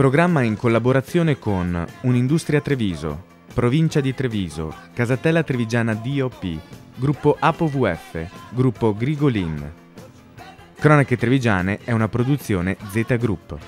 programma in collaborazione con Un'Industria Treviso, Provincia di Treviso, Casatella Trevigiana DOP, Gruppo ApoVF, Gruppo Grigolin. Cronache Trevigiane è una produzione Z Group.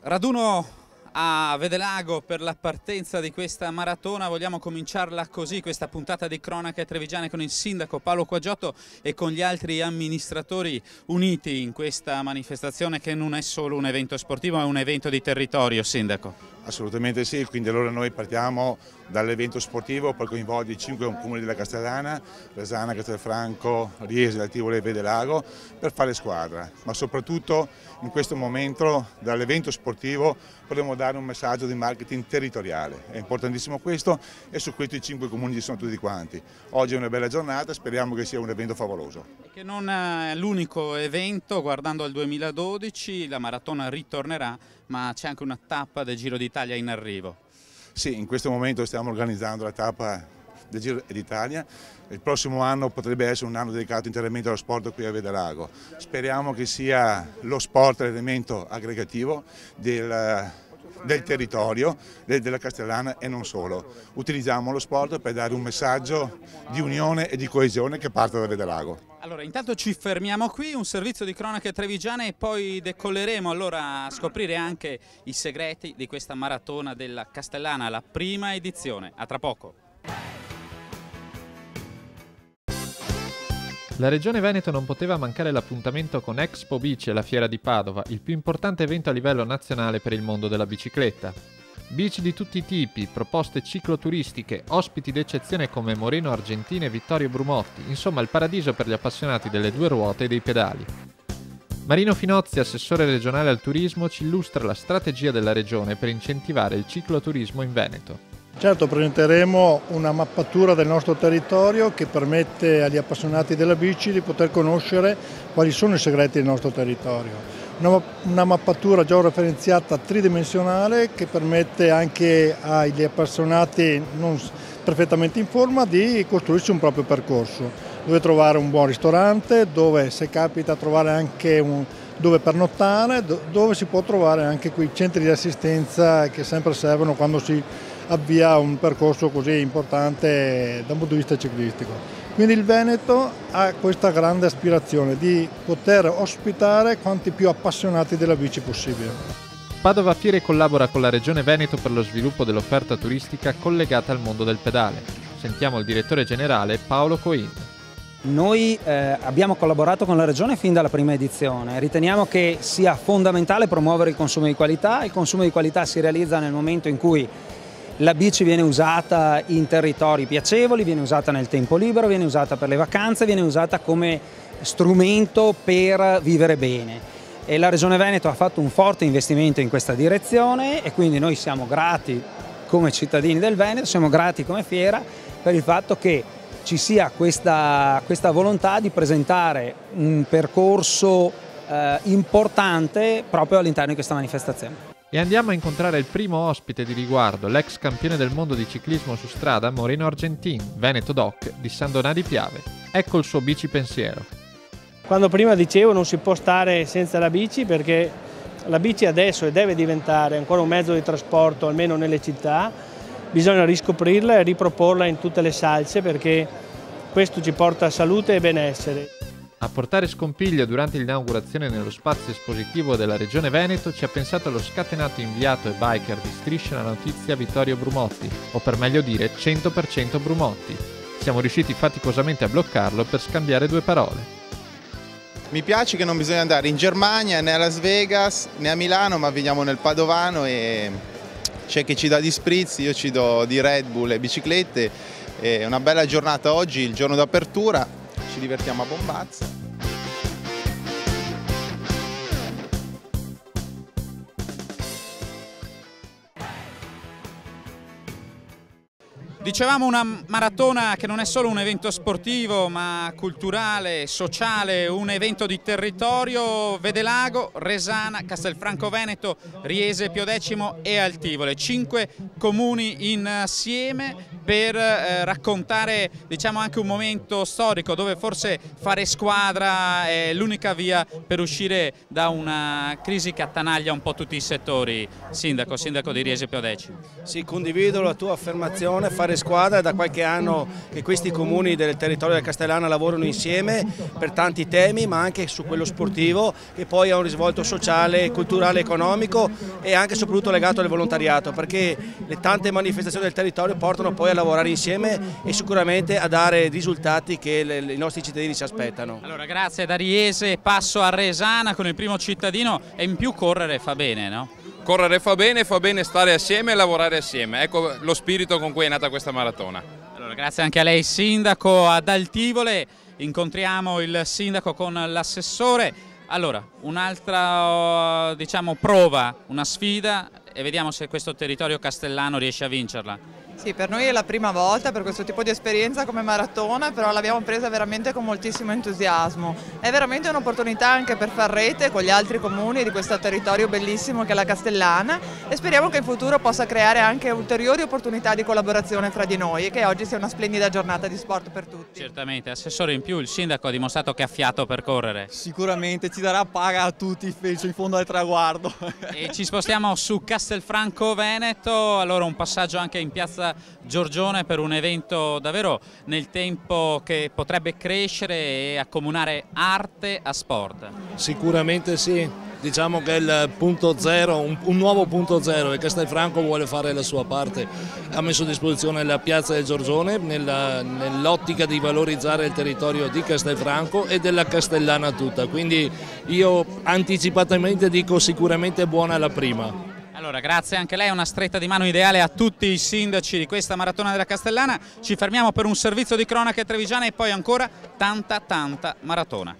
Raduno a Vedelago per la partenza di questa maratona. Vogliamo cominciarla così, questa puntata di cronache trevigiane con il sindaco Paolo Quagiotto e con gli altri amministratori uniti in questa manifestazione che non è solo un evento sportivo, è un evento di territorio, sindaco. Assolutamente sì, quindi allora noi partiamo dall'evento sportivo per coinvolgere i cinque comuni della Castellana, Resana, Castelfranco, Riese, Altivole e Vedelago per fare squadra, ma soprattutto in questo momento dall'evento sportivo vogliamo dare un messaggio di marketing territoriale, è importantissimo questo e su questo i cinque comuni ci sono tutti quanti. Oggi è una bella giornata, speriamo che sia un evento favoloso. Che non è l'unico evento, guardando al 2012 la maratona ritornerà, ma c'è anche una tappa del Giro d'Italia in arrivo. Sì, in questo momento stiamo organizzando la tappa del Giro d'Italia. Il prossimo anno potrebbe essere un anno dedicato interamente allo sport qui a Vedelago. Speriamo che sia lo sport l'elemento aggregativo del, del territorio, della Castellana e non solo. Utilizziamo lo sport per dare un messaggio di unione e di coesione che parte da Vedelago. Allora, intanto ci fermiamo qui, un servizio di cronache trevigiane e poi decolleremo allora a scoprire anche i segreti di questa maratona della Castellana, la prima edizione. A tra poco. La Regione Veneto non poteva mancare l'appuntamento con Expo Bici alla Fiera di Padova, il più importante evento a livello nazionale per il mondo della bicicletta. Bici di tutti i tipi, proposte cicloturistiche, ospiti d'eccezione come Moreno Argentini e Vittorio Brumotti, insomma il paradiso per gli appassionati delle due ruote e dei pedali. Marino Finozzi, assessore regionale al turismo, ci illustra la strategia della regione per incentivare il cicloturismo in Veneto. Certo, presenteremo una mappatura del nostro territorio che permette agli appassionati della bici di poter conoscere quali sono i segreti del nostro territorio. Una, mappatura georeferenziata tridimensionale che permette anche agli appassionati non perfettamente in forma di costruirsi un proprio percorso, dove trovare un buon ristorante, dove se capita trovare anche un, dove pernottare, dove si può trovare anche quei centri di assistenza che sempre servono quando si avvia un percorso così importante da un punto di vista ciclistico. Quindi il Veneto ha questa grande aspirazione di poter ospitare quanti più appassionati della bici possibile. Padova Fiere collabora con la Regione Veneto per lo sviluppo dell'offerta turistica collegata al mondo del pedale. Sentiamo il direttore generale Paolo Coin. Noi eh, abbiamo collaborato con la Regione fin dalla prima edizione, riteniamo che sia fondamentale promuovere il consumo di qualità, il consumo di qualità si realizza nel momento in cui la bici viene usata in territori piacevoli, viene usata nel tempo libero, viene usata per le vacanze, viene usata come strumento per vivere bene. E la Regione Veneto ha fatto un forte investimento in questa direzione e quindi noi siamo grati come cittadini del Veneto, siamo grati come fiera per il fatto che ci sia questa, questa volontà di presentare un percorso eh, importante proprio all'interno di questa manifestazione. E andiamo a incontrare il primo ospite di riguardo, l'ex campione del mondo di ciclismo su strada Moreno Argentin, Veneto Doc di San Donà di Piave. Ecco il suo bici pensiero. Quando prima dicevo non si può stare senza la bici perché la bici adesso e deve diventare ancora un mezzo di trasporto, almeno nelle città, bisogna riscoprirla e riproporla in tutte le salse perché questo ci porta a salute e benessere. A portare scompiglio durante l'inaugurazione nello spazio espositivo della Regione Veneto ci ha pensato lo scatenato inviato e biker di Striscia la Notizia Vittorio Brumotti, o per meglio dire 100% Brumotti. Siamo riusciti faticosamente a bloccarlo per scambiare due parole. Mi piace che non bisogna andare in Germania né a Las Vegas né a Milano, ma veniamo nel Padovano e c'è chi ci dà di spritz, io ci do di Red Bull e biciclette. È una bella giornata oggi, il giorno d'apertura, ci divertiamo a bombazza. Dicevamo una maratona che non è solo un evento sportivo ma culturale, sociale, un evento di territorio, Vedelago, Resana, Castelfranco Veneto, Riese, Piodecimo e Altivole, cinque comuni insieme per eh, raccontare diciamo, anche un momento storico dove forse fare squadra è l'unica via per uscire da una crisi che attanaglia un po' tutti i settori. Sindaco, sindaco di Riese Piodecimo. Sì, condivido la tua affermazione, fare grande squadra, da qualche anno che questi comuni del territorio del Castellana lavorano insieme per tanti temi, ma anche su quello sportivo, che poi ha un risvolto sociale, culturale, economico e anche e soprattutto legato al volontariato, perché le tante manifestazioni del territorio portano poi a lavorare insieme e sicuramente a dare risultati che i nostri cittadini si aspettano. Allora, grazie da Riese, passo a Resana con il primo cittadino e in più correre fa bene, no? Correre fa bene, fa bene stare assieme e lavorare assieme. Ecco lo spirito con cui è nata questa maratona. Allora, grazie anche a lei sindaco ad Altivole, incontriamo il sindaco con l'assessore. Allora, un'altra diciamo, prova, una sfida e vediamo se questo territorio castellano riesce a vincerla. Sì, per noi è la prima volta per questo tipo di esperienza come maratona, però l'abbiamo presa veramente con moltissimo entusiasmo. È veramente un'opportunità anche per far rete con gli altri comuni di questo territorio bellissimo che è la Castellana e speriamo che in futuro possa creare anche ulteriori opportunità di collaborazione fra di noi e che oggi sia una splendida giornata di sport per tutti. Certamente, Assessore in più, il Sindaco ha dimostrato che ha fiato per correre. Sicuramente ci darà paga a tutti in fondo al traguardo. E ci spostiamo su Castelfranco Veneto, allora un passaggio anche in piazza piazza Giorgione per un evento davvero nel tempo che potrebbe crescere e accomunare arte a sport. Sicuramente sì, diciamo che è il punto zero, un, un nuovo punto zero e Castelfranco vuole fare la sua parte. Ha messo a disposizione la piazza del Giorgione nell'ottica di valorizzare il territorio di Castelfranco e della Castellana tutta, quindi io anticipatamente dico sicuramente buona la prima. Allora, grazie anche lei, una stretta di mano ideale a tutti i sindaci di questa maratona della Castellana. Ci fermiamo per un servizio di cronache trevigiane e poi ancora tanta tanta maratona.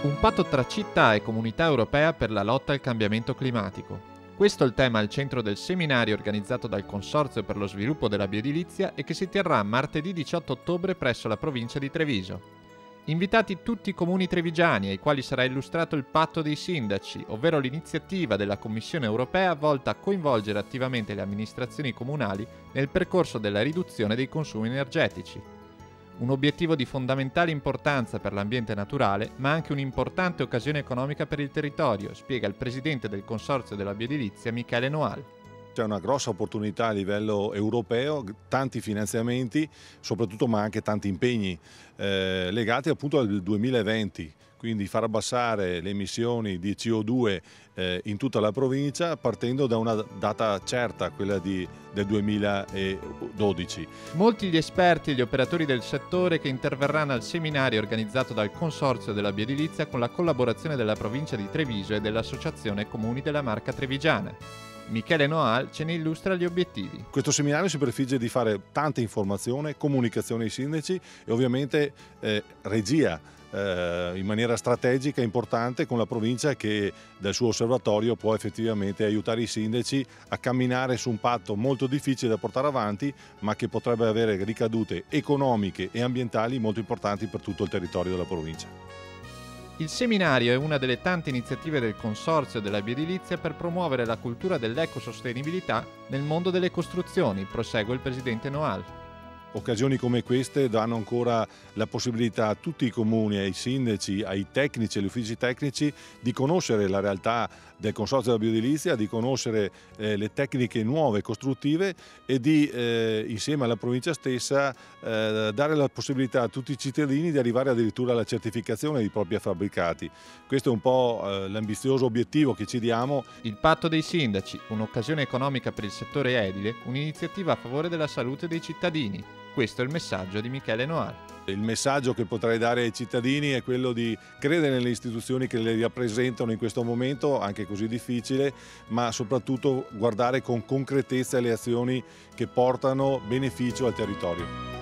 Un patto tra città e comunità europea per la lotta al cambiamento climatico. Questo è il tema al centro del seminario organizzato dal Consorzio per lo sviluppo della bioedilizia e che si terrà martedì 18 ottobre presso la provincia di Treviso. Invitati tutti i comuni trevigiani ai quali sarà illustrato il patto dei sindaci, ovvero l'iniziativa della Commissione europea volta a coinvolgere attivamente le amministrazioni comunali nel percorso della riduzione dei consumi energetici. Un obiettivo di fondamentale importanza per l'ambiente naturale, ma anche un'importante occasione economica per il territorio, spiega il presidente del Consorzio della Biodilizia Michele Noal. C'è una grossa opportunità a livello europeo, tanti finanziamenti, soprattutto ma anche tanti impegni eh, legati appunto al 2020 quindi far abbassare le emissioni di CO2 eh, in tutta la provincia partendo da una data certa, quella di, del 2012. Molti gli esperti e gli operatori del settore che interverranno al seminario organizzato dal Consorzio della Biodilizia con la collaborazione della provincia di Treviso e dell'Associazione Comuni della Marca Trevigiana. Michele Noal ce ne illustra gli obiettivi. Questo seminario si prefigge di fare tanta informazione, comunicazione ai sindaci e ovviamente eh, regia eh, in maniera strategica e importante con la provincia che dal suo osservatorio può effettivamente aiutare i sindaci a camminare su un patto molto difficile da portare avanti ma che potrebbe avere ricadute economiche e ambientali molto importanti per tutto il territorio della provincia. Il seminario è una delle tante iniziative del Consorzio della Biodilizia per promuovere la cultura dell'ecosostenibilità nel mondo delle costruzioni, prosegue il presidente Noal. Occasioni come queste danno ancora la possibilità a tutti i comuni, ai sindaci, ai tecnici, agli uffici tecnici di conoscere la realtà del Consorzio della Biodilizia, di conoscere eh, le tecniche nuove costruttive e di eh, insieme alla provincia stessa eh, dare la possibilità a tutti i cittadini di arrivare addirittura alla certificazione dei propri fabbricati. Questo è un po' eh, l'ambizioso obiettivo che ci diamo. Il patto dei sindaci, un'occasione economica per il settore edile, un'iniziativa a favore della salute dei cittadini. Questo è il messaggio di Michele Noal. Il messaggio che potrei dare ai cittadini è quello di credere nelle istituzioni che le rappresentano in questo momento, anche così difficile, ma soprattutto guardare con concretezza le azioni che portano beneficio al territorio.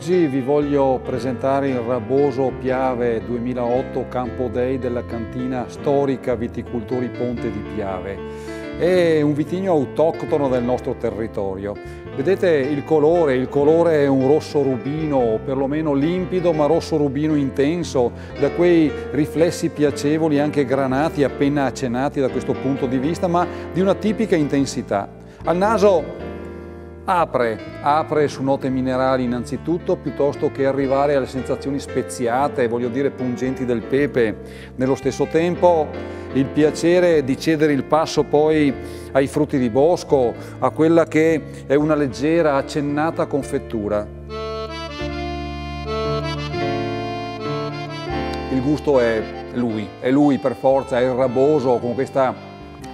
Oggi vi voglio presentare il Raboso Piave 2008 Campo Day della cantina storica Viticultori Ponte di Piave. È un vitigno autoctono del nostro territorio. Vedete il colore, il colore è un rosso rubino, perlomeno limpido ma rosso rubino intenso, da quei riflessi piacevoli anche granati appena accennati da questo punto di vista, ma di una tipica intensità. Al naso Apre, apre su note minerali innanzitutto piuttosto che arrivare alle sensazioni speziate, voglio dire pungenti del pepe. Nello stesso tempo il piacere di cedere il passo poi ai frutti di bosco, a quella che è una leggera accennata confettura. Il gusto è lui, è lui per forza, è il raboso con questa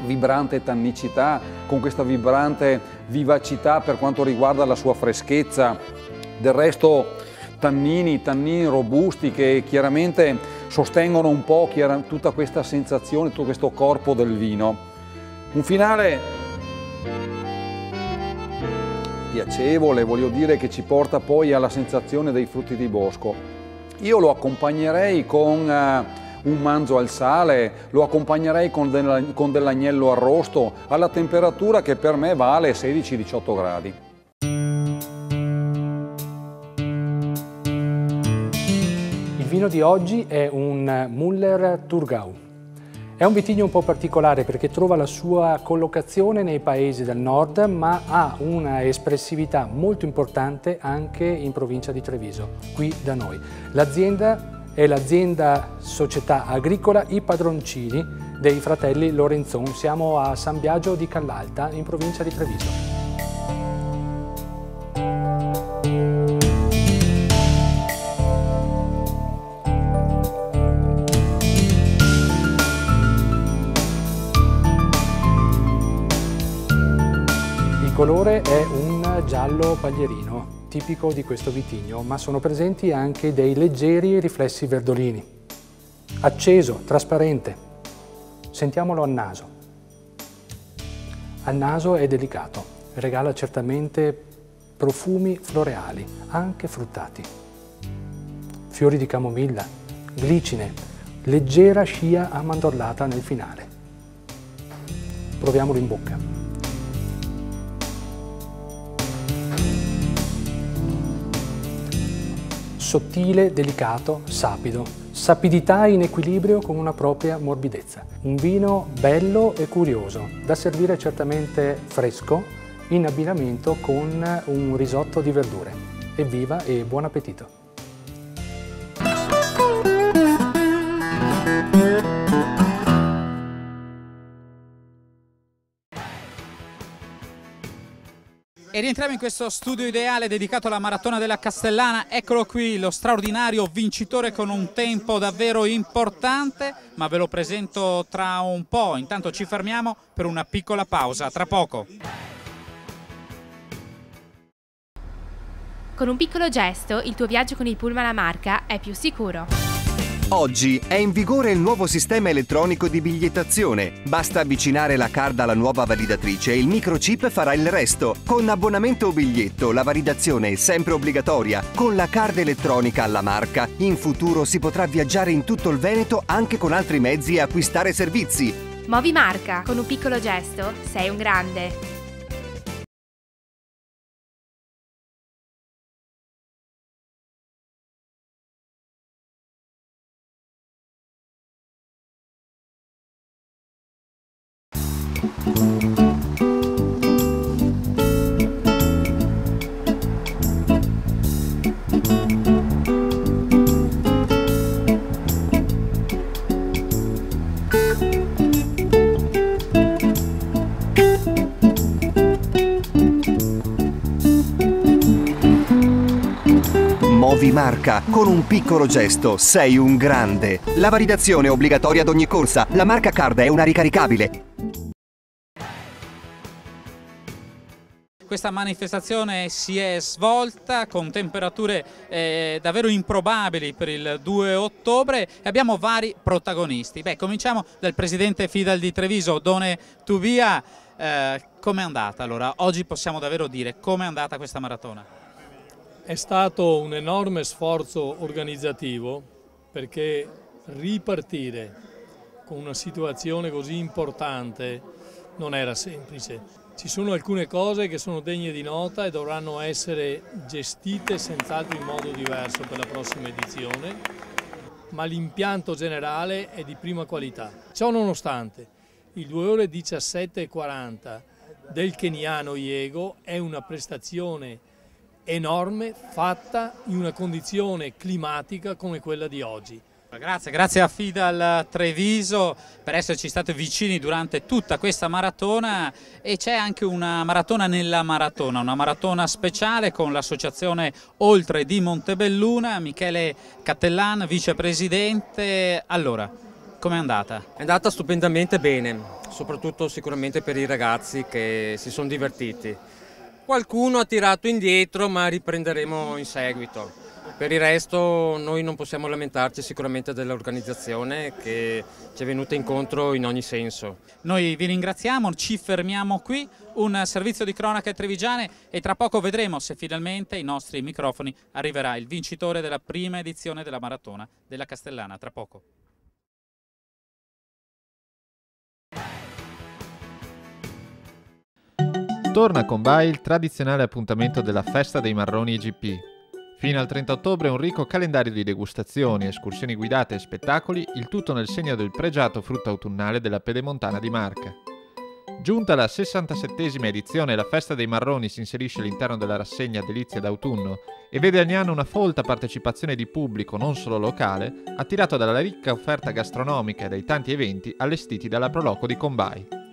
vibrante tannicità, con questa vibrante vivacità per quanto riguarda la sua freschezza. Del resto tannini, tannini robusti che chiaramente sostengono un po' tutta questa sensazione, tutto questo corpo del vino. Un finale piacevole, voglio dire, che ci porta poi alla sensazione dei frutti di bosco. Io lo accompagnerei con eh, un manzo al sale, lo accompagnerei con, del, con dell'agnello arrosto alla temperatura che per me vale 16-18 gradi. Il vino di oggi è un Muller Thurgau. È un vitigno un po' particolare perché trova la sua collocazione nei paesi del nord ma ha una espressività molto importante anche in provincia di Treviso, qui da noi. L'azienda è l'azienda società agricola I Padroncini dei fratelli Lorenzon. Siamo a San Biagio di Callalta in provincia di Treviso. Il colore è un giallo paglierino tipico di questo vitigno, ma sono presenti anche dei leggeri riflessi verdolini. Acceso, trasparente. Sentiamolo al naso. Al naso è delicato, regala certamente profumi floreali, anche fruttati. Fiori di camomilla, glicine, leggera scia ammandorlata nel finale. Proviamolo in bocca. Sottile, delicato, sapido, sapidità in equilibrio con una propria morbidezza. Un vino bello e curioso, da servire certamente fresco, in abbinamento con un risotto di verdure. Evviva e buon appetito! E rientriamo in questo studio ideale dedicato alla maratona della Castellana. Eccolo qui, lo straordinario vincitore con un tempo davvero importante, ma ve lo presento tra un po'. Intanto ci fermiamo per una piccola pausa, tra poco. Con un piccolo gesto, il tuo viaggio con il pullman a Marca è più sicuro. Oggi è in vigore il nuovo sistema elettronico di bigliettazione. Basta avvicinare la card alla nuova validatrice e il microchip farà il resto. Con abbonamento o biglietto la validazione è sempre obbligatoria. Con la card elettronica alla marca, in futuro si potrà viaggiare in tutto il Veneto anche con altri mezzi e acquistare servizi. Movi marca, con un piccolo gesto sei un grande. Marca. Con un piccolo gesto sei un grande. La validazione è obbligatoria ad ogni corsa. La marca card è una ricaricabile. Questa manifestazione si è svolta con temperature eh, davvero improbabili per il 2 ottobre e abbiamo vari protagonisti. Beh, cominciamo dal presidente Fidal di Treviso, Done Tuvia. Eh, com'è andata allora? Oggi possiamo davvero dire com'è andata questa maratona? È stato un enorme sforzo organizzativo perché ripartire con una situazione così importante non era semplice. Ci sono alcune cose che sono degne di nota e dovranno essere gestite senz'altro in modo diverso per la prossima edizione, ma l'impianto generale è di prima qualità. Ciò nonostante, il 2 ore 17 e 40 del keniano Iego è una prestazione enorme fatta in una condizione climatica come quella di oggi. Grazie, grazie a Fidal Treviso per esserci stati vicini durante tutta questa maratona e c'è anche una maratona nella maratona, una maratona speciale con l'associazione Oltre di Montebelluna, Michele Cattellan, vicepresidente. Allora, com'è andata? È andata stupendamente bene, soprattutto sicuramente per i ragazzi che si sono divertiti. Qualcuno ha tirato indietro ma riprenderemo in seguito. Per il resto noi non possiamo lamentarci sicuramente dell'organizzazione che ci è venuta incontro in ogni senso. Noi vi ringraziamo, ci fermiamo qui, un servizio di cronache trevigiane e tra poco vedremo se finalmente ai nostri microfoni arriverà il vincitore della prima edizione della maratona della Castellana. Tra poco. Torna con Bai il tradizionale appuntamento della festa dei marroni GP. Fino al 30 ottobre un ricco calendario di degustazioni, escursioni guidate e spettacoli, il tutto nel segno del pregiato frutto autunnale della Pedemontana di Marca. Giunta la 67esima edizione, la Festa dei Marroni si inserisce all'interno della rassegna Delizia d'autunno e vede ogni anno una folta partecipazione di pubblico non solo locale, attirato dalla ricca offerta gastronomica e dai tanti eventi allestiti dalla Proloco di Combai.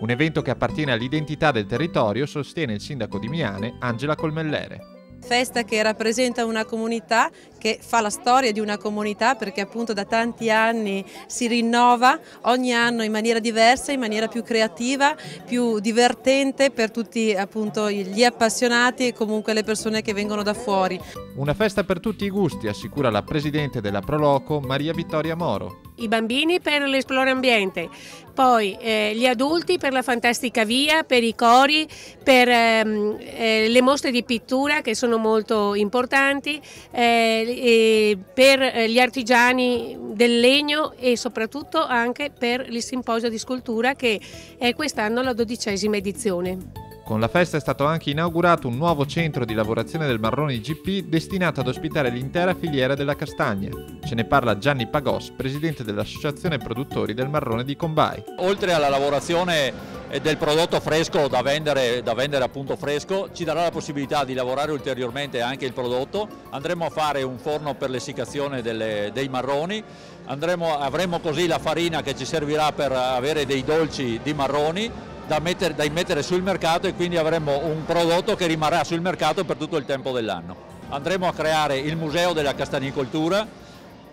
Un evento che appartiene all'identità del territorio, sostiene il sindaco di Miane, Angela Colmellere. Festa che rappresenta una comunità, che fa la storia di una comunità perché appunto da tanti anni si rinnova ogni anno in maniera diversa, in maniera più creativa, più divertente per tutti appunto gli appassionati e comunque le persone che vengono da fuori. Una festa per tutti i gusti, assicura la presidente della Proloco Maria Vittoria Moro. I bambini per l'esplore ambiente, poi eh, gli adulti per la fantastica via, per i cori, per ehm, eh, le mostre di pittura che sono molto importanti, eh, per eh, gli artigiani del legno e soprattutto anche per il simposio di scultura che è quest'anno la dodicesima edizione. Con la festa è stato anche inaugurato un nuovo centro di lavorazione del marrone GP destinato ad ospitare l'intera filiera della castagna. Ce ne parla Gianni Pagos, presidente dell'Associazione Produttori del Marrone di Combai. Oltre alla lavorazione del prodotto fresco da vendere, da vendere appunto fresco, ci darà la possibilità di lavorare ulteriormente anche il prodotto. Andremo a fare un forno per l'essiccazione dei marroni, Andremo, avremo così la farina che ci servirà per avere dei dolci di marroni da, mettere, da immettere sul mercato e quindi avremo un prodotto che rimarrà sul mercato per tutto il tempo dell'anno. Andremo a creare il Museo della Castagnicoltura,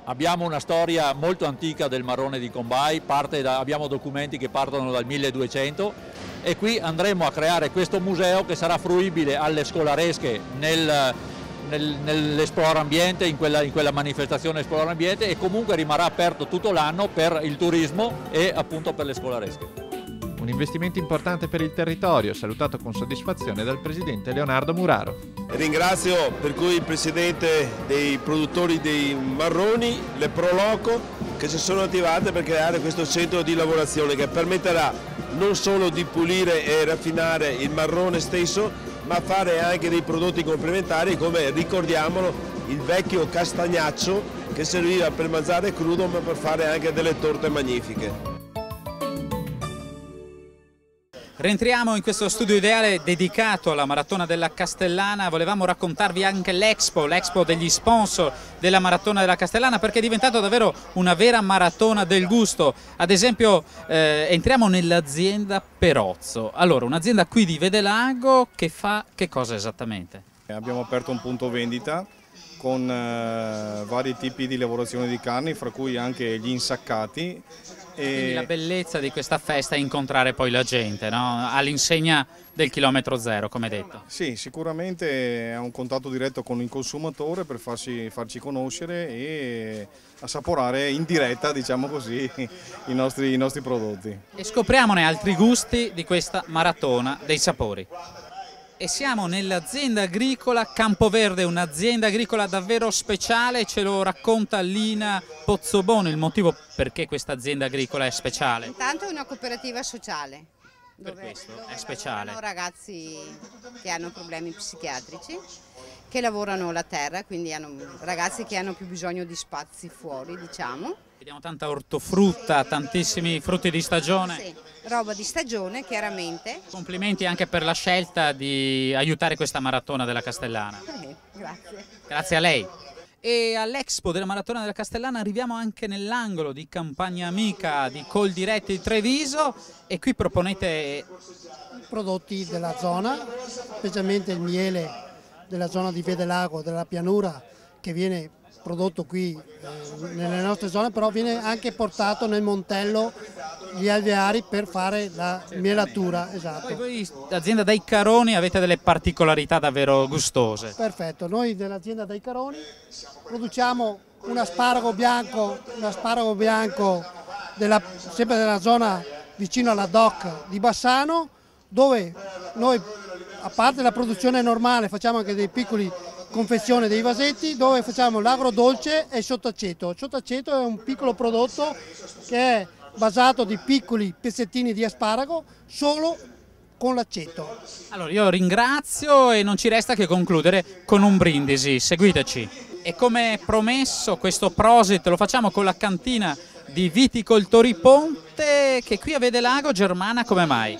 abbiamo una storia molto antica del marrone di Combai, da, abbiamo documenti che partono dal 1200 e qui andremo a creare questo museo che sarà fruibile alle scolaresche nel, nel, Ambiente, in quella, in quella manifestazione Esplora Ambiente e comunque rimarrà aperto tutto l'anno per il turismo e appunto per le scolaresche. Un investimento importante per il territorio, salutato con soddisfazione dal presidente Leonardo Muraro. Ringrazio per cui il presidente dei produttori dei marroni, le Proloco, che si sono attivate per creare questo centro di lavorazione che permetterà non solo di pulire e raffinare il marrone stesso, ma fare anche dei prodotti complementari come ricordiamolo il vecchio castagnaccio che serviva per mangiare crudo ma per fare anche delle torte magnifiche. Rientriamo in questo studio ideale dedicato alla Maratona della Castellana, volevamo raccontarvi anche l'Expo, l'Expo degli sponsor della Maratona della Castellana perché è diventato davvero una vera maratona del gusto. Ad esempio eh, entriamo nell'azienda Perozzo, allora un'azienda qui di Vedelago che fa che cosa esattamente? Abbiamo aperto un punto vendita con eh, vari tipi di lavorazione di carni, fra cui anche gli insaccati quindi la bellezza di questa festa è incontrare poi la gente, no? all'insegna del chilometro zero, come detto. Sì, sicuramente è un contatto diretto con il consumatore per farsi, farci conoscere e assaporare in diretta, diciamo così, i nostri, i nostri prodotti. E scopriamone altri gusti di questa maratona dei sapori. E siamo nell'azienda agricola Campoverde, un'azienda agricola davvero speciale, ce lo racconta Lina Pozzobone, il motivo perché questa azienda agricola è speciale. Intanto è una cooperativa sociale. Per Dove, questo dove è speciale. lavorano ragazzi che hanno problemi psichiatrici, che lavorano la terra, quindi hanno ragazzi che hanno più bisogno di spazi fuori, diciamo. Vediamo tanta ortofrutta, tantissimi frutti di stagione. Sì, roba di stagione, chiaramente. Complimenti anche per la scelta di aiutare questa maratona della Castellana. Eh, grazie. Grazie a lei. E all'Expo della Maratona della Castellana arriviamo anche nell'angolo di campagna amica di Coldiretti di Treviso e qui proponete prodotti della zona, specialmente il miele della zona di Vedelago, della pianura, che viene prodotto qui eh, nelle nostre zone, però viene anche portato nel Montello gli alveari per fare la mielatura. Esatto. Poi voi, azienda dai Caroni, avete delle particolarità davvero gustose. Perfetto, noi dell'azienda dei Caroni produciamo un asparago bianco, un asparago bianco della, sempre della zona vicino alla DOC di Bassano, dove noi a parte la produzione normale facciamo anche dei piccoli confezione dei vasetti dove facciamo l'agrodolce e il sottaceto. Sottaceto è un piccolo prodotto che è basato di piccoli pezzettini di asparago solo con l'aceto. Allora io ringrazio e non ci resta che concludere con un brindisi, seguiteci. E come promesso questo prosit lo facciamo con la cantina di Viticoltori Ponte che qui a Vedelago Germana come mai?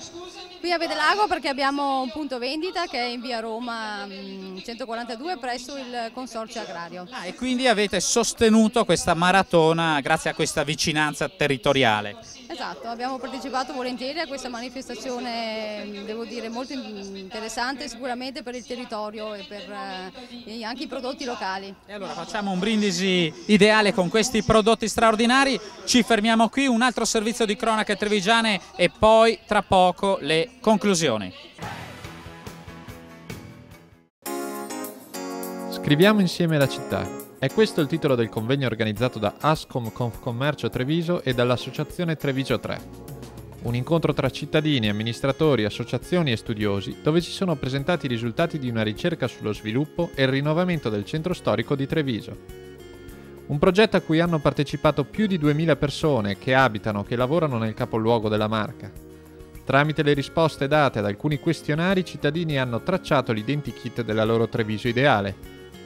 Qui a Vedelago perché abbiamo un punto vendita che è in via Roma mh, 142 presso il Consorzio Agrario. E quindi avete sostenuto questa maratona grazie a questa vicinanza territoriale. Esatto, abbiamo partecipato volentieri a questa manifestazione, mh, devo dire molto in- interessante sicuramente per il territorio e per eh, anche i prodotti locali. E allora facciamo un brindisi ideale con questi prodotti straordinari, ci fermiamo qui, un altro servizio di cronache trevigiane e poi tra poco le conclusioni. Scriviamo insieme la città. È questo il titolo del convegno organizzato da Ascom Confcommercio Treviso e dall'Associazione Treviso 3. Un incontro tra cittadini, amministratori, associazioni e studiosi dove ci sono presentati i risultati di una ricerca sullo sviluppo e il rinnovamento del centro storico di Treviso. Un progetto a cui hanno partecipato più di 2000 persone che abitano che lavorano nel capoluogo della Marca. Tramite le risposte date ad alcuni questionari, i cittadini hanno tracciato l'identikit della loro Treviso ideale.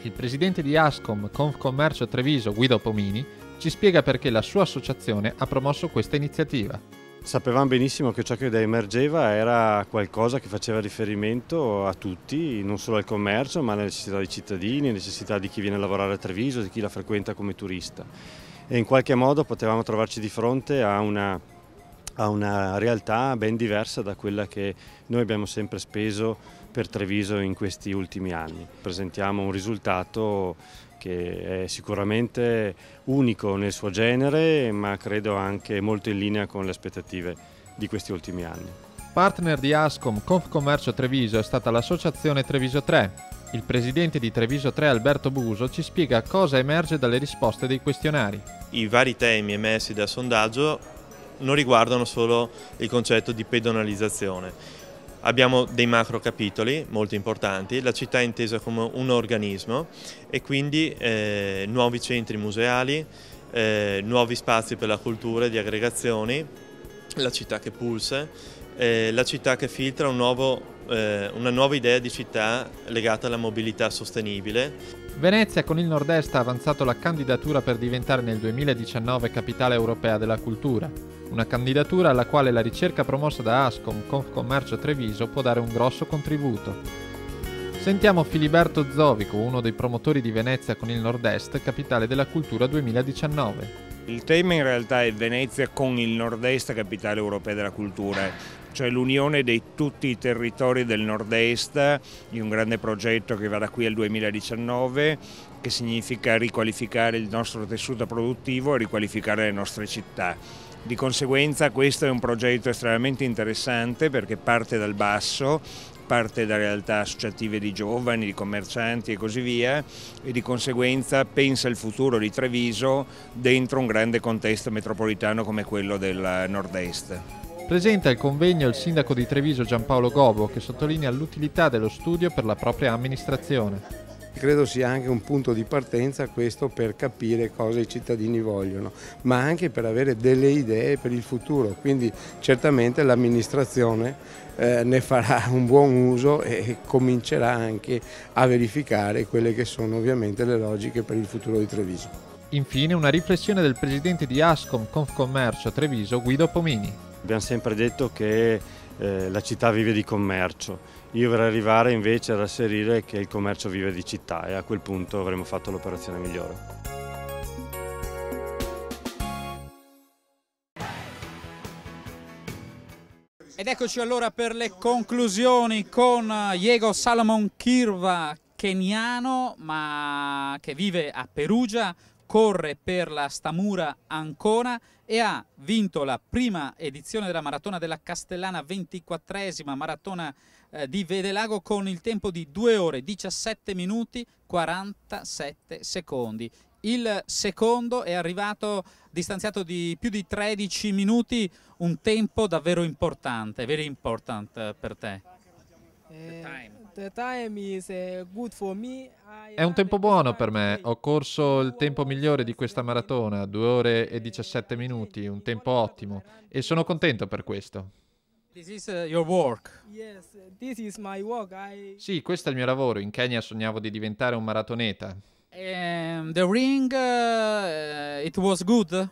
Il presidente di Ascom Confcommercio Treviso, Guido Pomini, ci spiega perché la sua associazione ha promosso questa iniziativa. Sapevamo benissimo che ciò che emergeva era qualcosa che faceva riferimento a tutti, non solo al commercio, ma alle necessità dei cittadini, alle necessità di chi viene a lavorare a Treviso, di chi la frequenta come turista. E in qualche modo potevamo trovarci di fronte a una, a una realtà ben diversa da quella che noi abbiamo sempre speso per Treviso in questi ultimi anni. Presentiamo un risultato che è sicuramente unico nel suo genere, ma credo anche molto in linea con le aspettative di questi ultimi anni. Partner di Ascom Confcommercio Treviso è stata l'associazione Treviso 3. Il presidente di Treviso 3 Alberto Buso ci spiega cosa emerge dalle risposte dei questionari. I vari temi emersi dal sondaggio non riguardano solo il concetto di pedonalizzazione. Abbiamo dei macro capitoli molto importanti, la città è intesa come un organismo e quindi eh, nuovi centri museali, eh, nuovi spazi per la cultura e di aggregazioni, la città che pulsa, eh, la città che filtra un nuovo, eh, una nuova idea di città legata alla mobilità sostenibile. Venezia con il Nord-Est ha avanzato la candidatura per diventare nel 2019 capitale europea della cultura, una candidatura alla quale la ricerca promossa da Ascom Confcommercio Treviso può dare un grosso contributo. Sentiamo Filiberto Zovico, uno dei promotori di Venezia con il Nord-Est, capitale della cultura 2019. Il tema in realtà è Venezia con il nord-est capitale europea della cultura, cioè l'unione di tutti i territori del nord-est in un grande progetto che va da qui al 2019, che significa riqualificare il nostro tessuto produttivo e riqualificare le nostre città. Di conseguenza questo è un progetto estremamente interessante perché parte dal basso, parte da realtà associative di giovani, di commercianti e così via e di conseguenza pensa al futuro di Treviso dentro un grande contesto metropolitano come quello del nord-est. Presenta il convegno il sindaco di Treviso Giampaolo Gobo che sottolinea l'utilità dello studio per la propria amministrazione. Credo sia anche un punto di partenza questo per capire cosa i cittadini vogliono, ma anche per avere delle idee per il futuro. Quindi certamente l'amministrazione eh, ne farà un buon uso e comincerà anche a verificare quelle che sono ovviamente le logiche per il futuro di Treviso. Infine una riflessione del presidente di Ascom Confcommercio Treviso Guido Pomini. Abbiamo sempre detto che eh, la città vive di commercio io vorrei arrivare invece ad asserire che il commercio vive di città e a quel punto avremo fatto l'operazione migliore. Ed eccoci allora per le conclusioni con Diego Salomon Kirva, keniano ma che vive a Perugia, corre per la Stamura Ancona e ha vinto la prima edizione della Maratona della Castellana, 24esima maratona eh, di Vedelago con il tempo di 2 ore 17 minuti 47 secondi. Il secondo è arrivato distanziato di più di 13 minuti, un tempo davvero importante, very important eh, per te. Eh, eh, è un tempo buono per me, ho corso il tempo migliore di questa maratona, 2 ore e 17 minuti, un tempo ottimo e sono contento per questo. This is your work. Yes, this is my work. I... Sì, questo è il mio lavoro, in Kenya sognavo di diventare un maratoneta. Um, the ring, uh, it was good?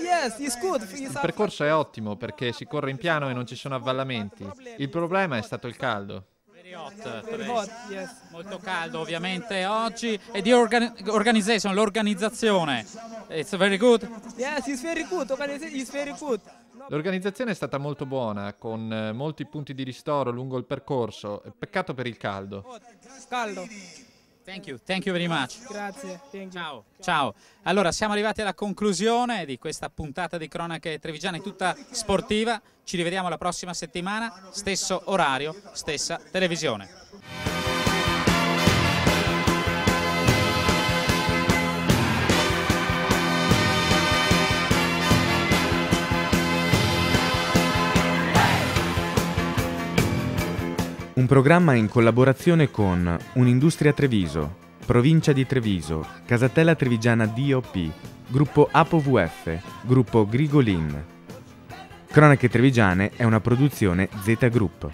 Yes, it's good. Il percorso è ottimo perché si corre in piano e non ci sono avvallamenti. Il problema è stato il caldo. Very hot yes. molto caldo ovviamente oggi. E di organ organization, l'organizzazione, it's very good? Yes, it's very good, it's very good. L'organizzazione è stata molto buona, con eh, molti punti di ristoro lungo il percorso. Peccato per il caldo. Caldo. Thank you, thank you very much. Grazie. Ciao. Ciao. Allora, siamo arrivati alla conclusione di questa puntata di Cronache Trevigiane tutta sportiva. Ci rivediamo la prossima settimana, stesso orario, stessa televisione. Programma in collaborazione con Un'Industria Treviso, Provincia di Treviso, Casatella Trevigiana DOP, Gruppo ApoVF, Gruppo Grigolin. Cronache Trevigiane è una produzione Z Group.